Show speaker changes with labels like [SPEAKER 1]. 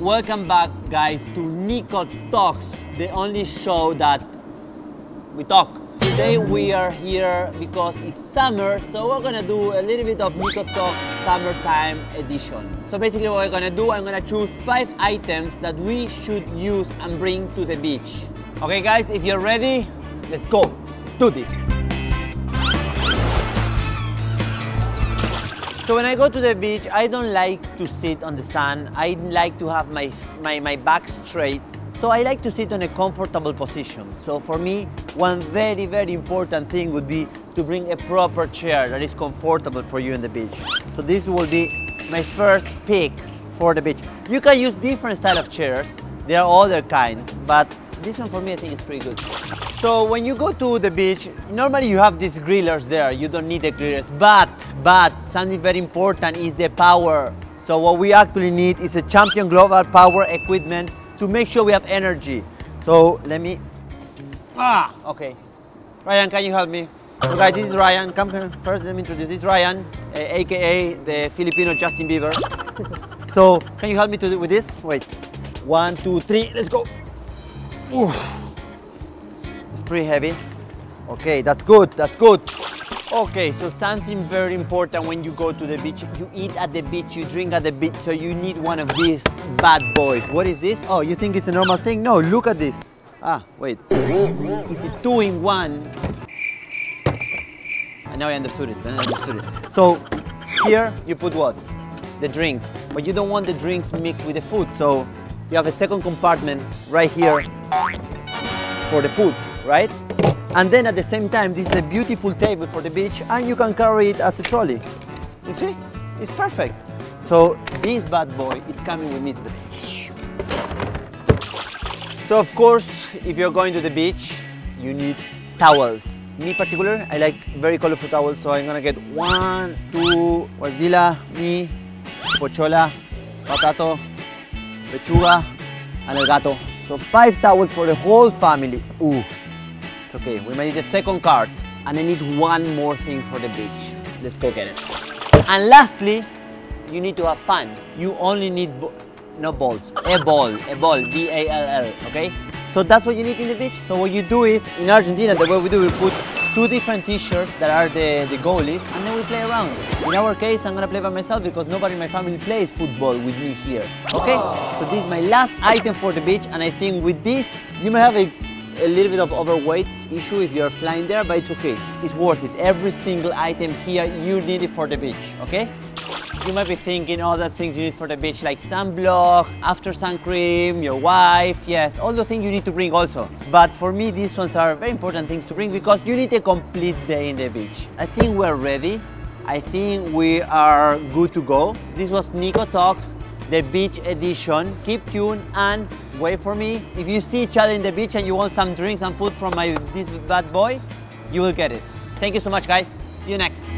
[SPEAKER 1] Welcome back, guys, to Nico Talks, the only show that we talk. Today we are here because it's summer, so we're gonna do a little bit of Nico Talk summertime edition. So basically what we're gonna do, I'm gonna choose five items that we should use and bring to the beach. Okay guys, if you're ready, let's go. Do this. So when I go to the beach, I don't like to sit on the sand. I like to have my, my, my back straight. So I like to sit on a comfortable position. So for me, one very, very important thing would be to bring a proper chair that is comfortable for you in the beach. So this will be my first pick for the beach. You can use different style of chairs. There are other kind, but this one for me I think is pretty good. So when you go to the beach, normally you have these grillers there. You don't need the grillers, but but something very important is the power. So what we actually need is a Champion Global Power equipment to make sure we have energy. So let me. Ah, okay. Ryan, can you help me? So guys, this is Ryan. Come here. First, let me introduce. This is Ryan, uh, aka the Filipino Justin Bieber. so can you help me to with this? Wait. One, two, three. Let's go. Ooh. It's pretty heavy. Okay, that's good, that's good. Okay, so something very important when you go to the beach. You eat at the beach, you drink at the beach, so you need one of these bad boys. What is this? Oh, you think it's a normal thing? No, look at this. Ah, wait. It's a two-in-one. And now I understood it, I understood it. So, here you put what? The drinks. But you don't want the drinks mixed with the food, so you have a second compartment right here for the food, right? And then at the same time, this is a beautiful table for the beach and you can carry it as a trolley. You see? It's perfect. So this bad boy is coming with me to the beach. So of course, if you're going to the beach, you need towels. Me particular, I like very colorful towels, so I'm gonna get one, two, Warzilla, me, Pochola, Patato, Lechuga, and El Gato. So five towels for the whole family. Ooh, okay. We made the second card. and I need one more thing for the beach. Let's go get it. And lastly, you need to have fun. You only need no balls, a ball, a ball, B-A-L-L, okay? So that's what you need in the beach. So what you do is, in Argentina, the way we do, we put two different t-shirts that are the, the goalies, and then we play around. In our case, I'm gonna play by myself because nobody in my family plays football with me here, okay? So this is my last item for the beach, and I think with this, you may have a, a little bit of overweight issue if you're flying there, but it's okay. It's worth it. Every single item here, you need it for the beach, okay? You might be thinking oh, other things you need for the beach like sunblock, after sun cream, your wife, yes, all the things you need to bring also. But for me, these ones are very important things to bring because you need a complete day in the beach. I think we're ready. I think we are good to go. This was Nico Talks, the beach edition. Keep tuned and wait for me. If you see each other in the beach and you want some drinks and food from my this bad boy, you will get it. Thank you so much, guys. See you next.